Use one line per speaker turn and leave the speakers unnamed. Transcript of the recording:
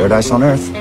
Paradise on Earth.